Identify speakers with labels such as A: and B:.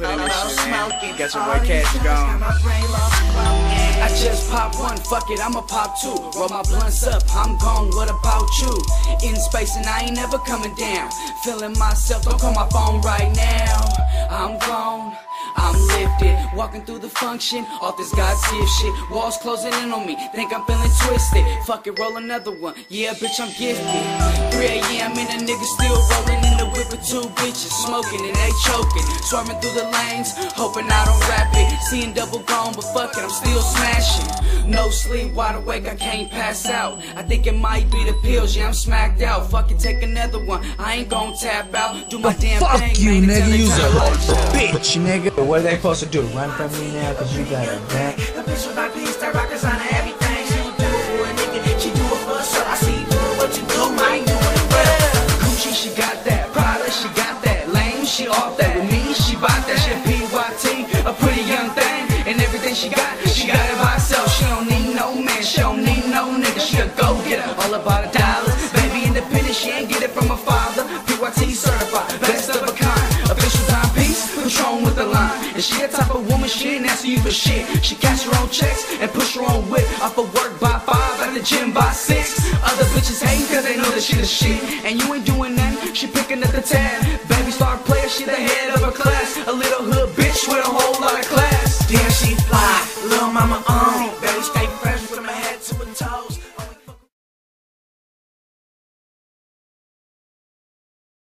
A: Got your boy Cash gone. I just pop one, fuck it, I'ma pop two. Roll my blunts up, I'm gone, what about you? In space and I ain't never coming down. Feeling myself, don't call my phone right now. I'm gone. I'm lifted, walking through the function, off this God gift shit. Walls closing in on me, think I'm feeling twisted. Fuck it, roll another one. Yeah, bitch, I'm gifted. 3 a.m. and a nigga still rolling two bitches, smoking and they choking. Swerving through the lanes, hoping I don't rap it. Seeing double gone, but fuck it, I'm still smashing. No sleep, wide awake, I can't pass out. I think it might be the pills, yeah, I'm smacked out. Fuck it, take another one. I ain't gon' tap out. Do my oh, damn
B: Fuck
A: thing.
B: you,
A: man,
B: nigga. You's a bitch, nigga. What are they supposed to do? Run from me now because you got a back?
A: She off that. With me, she bought that. shit PYT, a pretty young thing. And everything she got, she got it by herself. She don't need no man, she don't need no nigga. She a go getter, all about the dollars. Baby independent, she ain't get it from her father. PYT certified, best of a kind. Official timepiece, Patron with the line. And she a type of woman, she ain't asking you for shit. She cash her own checks and push her own whip. Off of work by five, at the gym by six. Other bitches hating cause they know that she the shit. And you ain't doing nothing, she picking up the tab the head of a class. A little hood bitch with a whole lot of class.